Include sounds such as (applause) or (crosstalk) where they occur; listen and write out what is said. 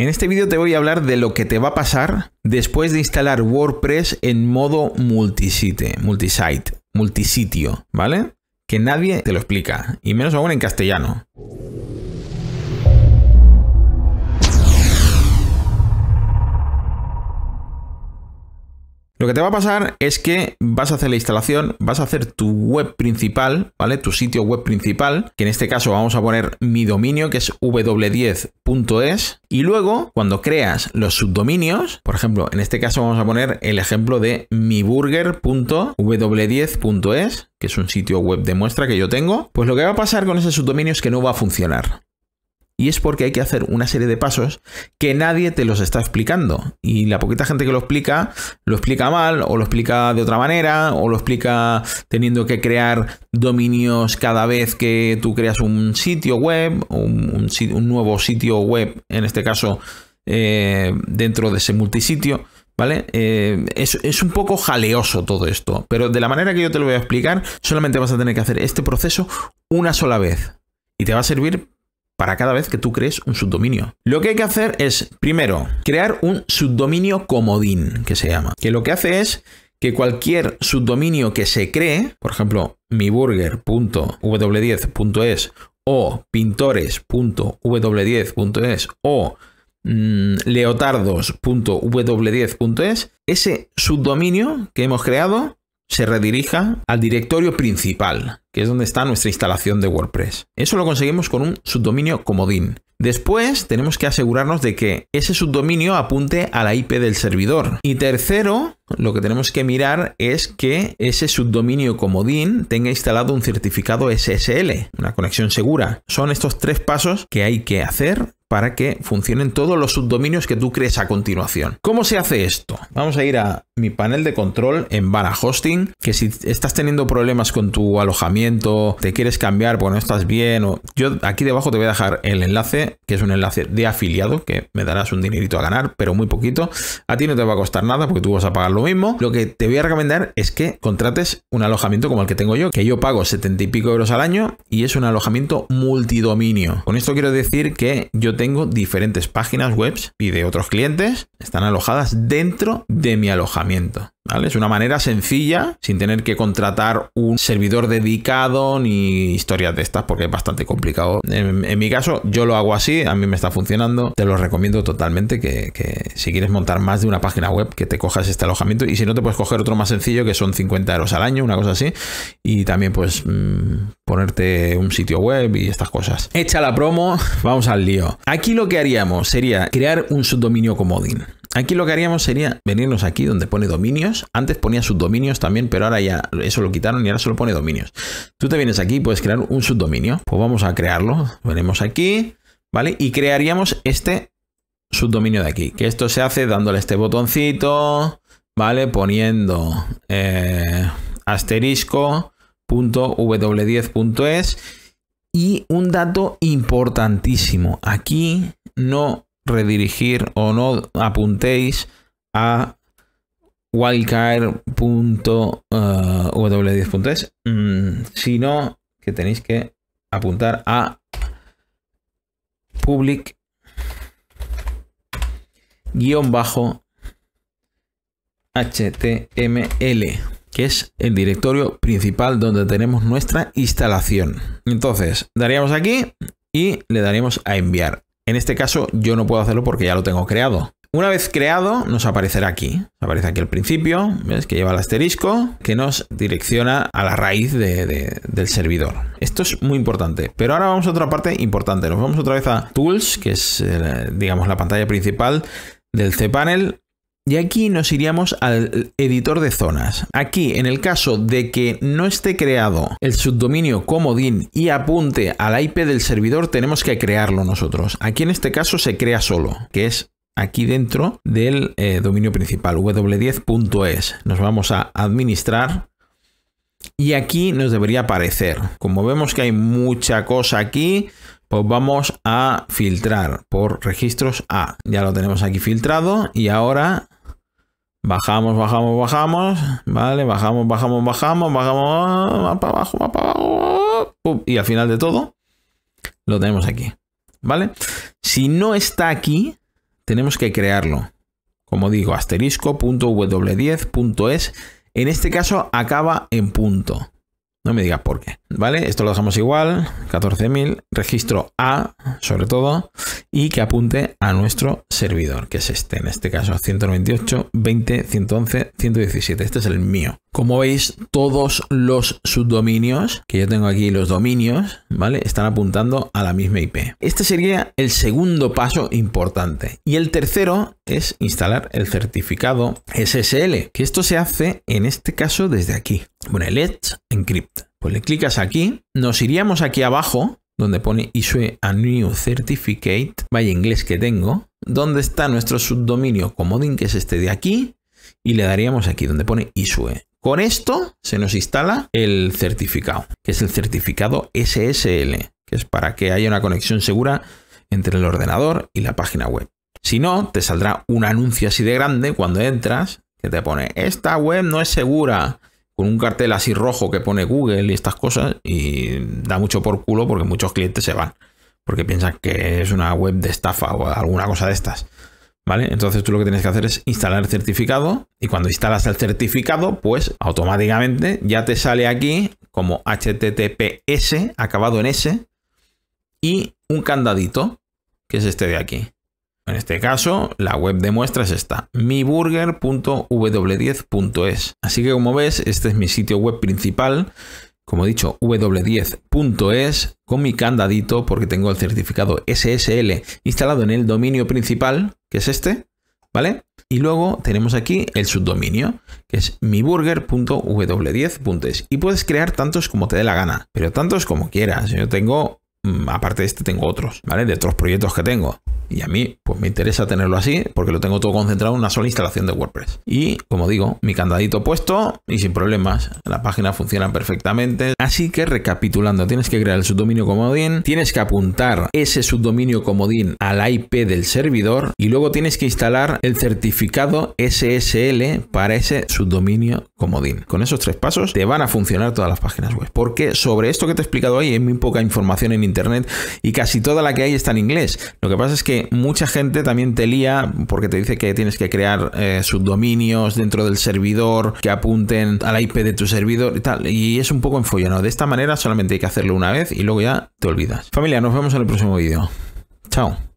En este vídeo te voy a hablar de lo que te va a pasar después de instalar WordPress en modo multisite, multisite, multisitio, ¿vale? Que nadie te lo explica, y menos aún en castellano. Que te va a pasar es que vas a hacer la instalación, vas a hacer tu web principal, ¿vale? Tu sitio web principal, que en este caso vamos a poner mi dominio, que es w10.es, y luego cuando creas los subdominios, por ejemplo, en este caso vamos a poner el ejemplo de miburger.w10.es, que es un sitio web de muestra que yo tengo, pues lo que va a pasar con ese subdominio es que no va a funcionar. Y es porque hay que hacer una serie de pasos que nadie te los está explicando. Y la poquita gente que lo explica, lo explica mal, o lo explica de otra manera, o lo explica teniendo que crear dominios cada vez que tú creas un sitio web, un, un, nuevo sitio web, en este caso, eh, dentro de ese multisitio. ¿Vale? Eh, es, es, un poco jaleoso todo esto, pero de la manera que yo te lo voy a explicar, solamente vas a tener que hacer este proceso una sola vez. Y te va a servir para cada vez que tú crees un subdominio. Lo que hay que hacer es, primero, crear un subdominio comodín, que se llama. Que lo que hace es que cualquier subdominio que se cree, por ejemplo, miburger.w10.es o pintores.w10.es o mm, leotardos.w10.es, ese subdominio que hemos creado se redirija al directorio principal, que es donde está nuestra instalación de WordPress. Eso lo conseguimos con un subdominio comodín. Después tenemos que asegurarnos de que ese subdominio apunte a la IP del servidor. Y tercero, lo que tenemos que mirar es que ese subdominio comodín tenga instalado un certificado SSL, una conexión segura. Son estos tres pasos que hay que hacer para que funcionen todos los subdominios que tú crees a continuación. ¿Cómo se hace esto? Vamos a ir a mi panel de control en Vana Hosting, que si estás teniendo problemas con tu alojamiento, te quieres cambiar porque no estás bien, o yo aquí debajo te voy a dejar el enlace, que es un enlace de afiliado, que me darás un dinerito a ganar, pero muy poquito. A ti no te va a costar nada porque tú vas a pagar lo mismo. Lo que te voy a recomendar es que contrates un alojamiento como el que tengo yo, que yo pago 70 y pico euros al año y es un alojamiento multidominio. Con esto quiero decir que yo tengo diferentes páginas web y de otros clientes están alojadas dentro de mi alojamiento. Es una manera sencilla, sin tener que contratar un servidor dedicado ni historias de estas, porque es bastante complicado. En, mi caso, yo lo hago así, a mí me está funcionando. Te lo recomiendo totalmente que, si quieres montar más de una página web, que te cojas este alojamiento. Y si no, te puedes coger otro más sencillo, que son 50 euros al año, una cosa así. Y también, pues, mm, ponerte un sitio web y estas cosas. Hecha la promo, (laughs) vamos al lío. Aquí lo que haríamos sería crear un subdominio comodín. Aquí lo que haríamos sería venirnos aquí donde pone dominios. Antes ponía subdominios también, pero ahora ya eso lo quitaron y ahora solo pone dominios. Tú te vienes aquí y puedes crear un subdominio. Pues vamos a crearlo. Venimos aquí, ¿vale? Y crearíamos este subdominio de aquí. Que esto se hace dándole este botoncito, ¿vale? Poniendo eh, asterisco.w10.es. Y un dato importantísimo. Aquí no redirigir o no apuntéis a wildcard.w10.es, mm, sino que tenéis que apuntar a public guion bajo html que es el directorio principal donde tenemos nuestra instalación. Entonces daríamos aquí y le daríamos a enviar en este caso yo no puedo hacerlo porque ya lo tengo creado. Una vez creado, nos aparecerá aquí. Aparece aquí al principio, ¿ves? Que lleva el asterisco, que nos direcciona a la raíz del servidor. Esto es muy importante. Pero ahora vamos a otra parte importante. Nos vamos otra vez a Tools, que es, eh, digamos, la pantalla principal del cPanel. Y aquí nos iríamos al editor de zonas. Aquí, en el caso de que no esté creado el subdominio comodín y apunte a la IP del servidor, tenemos que crearlo nosotros. Aquí en este caso se crea solo, que es aquí dentro del eh, dominio principal, w10.es. Nos vamos a administrar y aquí nos debería aparecer. Como vemos que hay mucha cosa aquí, pues vamos a filtrar por registros A. Ya lo tenemos aquí filtrado y ahora Bajamos, bajamos, bajamos. Vale, bajamos, bajamos, bajamos, bajamos. Va para abajo, va para abajo. Y al final de todo, lo tenemos aquí. ¿Vale? Si no está aquí, tenemos que crearlo. Como digo, asterisco.w10.es. En este caso acaba en punto. No me digas por qué. ¿Vale? Esto lo dejamos igual. 14.000. Registro A, sobre todo. Y que apunte a nuestro servidor, que es este. En este caso, 198, 20, 111, 117. Este es el mío. Como veis, todos los subdominios, que yo tengo aquí los dominios, ¿vale? Están apuntando a la misma IP. Este sería el segundo paso importante. Y el tercero es instalar el certificado SSL, que esto se hace en este caso desde aquí. Bueno, Let's Encrypt. Pues le clicas aquí, nos iríamos aquí abajo, donde pone Issue a New Certificate, vaya inglés que tengo, donde está nuestro subdominio comodín, que es este de aquí, y le daríamos aquí donde pone Issue. Con esto se nos instala el certificado, que es el certificado SSL, que es para que haya una conexión segura entre el ordenador y la página web. Si no, te saldrá un anuncio así de grande cuando entras que te pone, esta web no es segura, con un cartel así rojo que pone Google y estas cosas, y da mucho por culo porque muchos clientes se van, porque piensan que es una web de estafa o alguna cosa de estas. Entonces tú lo que tienes que hacer es instalar el certificado y cuando instalas el certificado, pues automáticamente ya te sale aquí como HTTPS acabado en S y un candadito, que es este de aquí. En este caso, la web de muestra es esta, miburger.w10.es. Así que como ves, este es mi sitio web principal, como he dicho, w10.es con mi candadito porque tengo el certificado SSL instalado en el dominio principal, que es este, ¿vale? Y luego tenemos aquí el subdominio, que es miburger.w10.es. Y puedes crear tantos como te dé la gana, pero tantos como quieras. Yo tengo, aparte de este, tengo otros, ¿vale? De otros proyectos que tengo. Y a mí, pues me interesa tenerlo así porque lo tengo todo concentrado en una sola instalación de WordPress. Y como digo, mi candadito puesto y sin problemas. La página funciona perfectamente. Así que recapitulando, tienes que crear el subdominio comodín, tienes que apuntar ese subdominio comodín a la IP del servidor y luego tienes que instalar el certificado SSL para ese subdominio comodín. Con esos tres pasos te van a funcionar todas las páginas web. Porque sobre esto que te he explicado hoy hay muy poca información en internet y casi toda la que hay está en inglés. Lo que pasa es que mucha gente también te lía porque te dice que tienes que crear eh, subdominios dentro del servidor que apunten a la IP de tu servidor y tal. Y es un poco enfollonado. De esta manera solamente hay que hacerlo una vez y luego ya te olvidas. Familia, nos vemos en el próximo vídeo. Chao.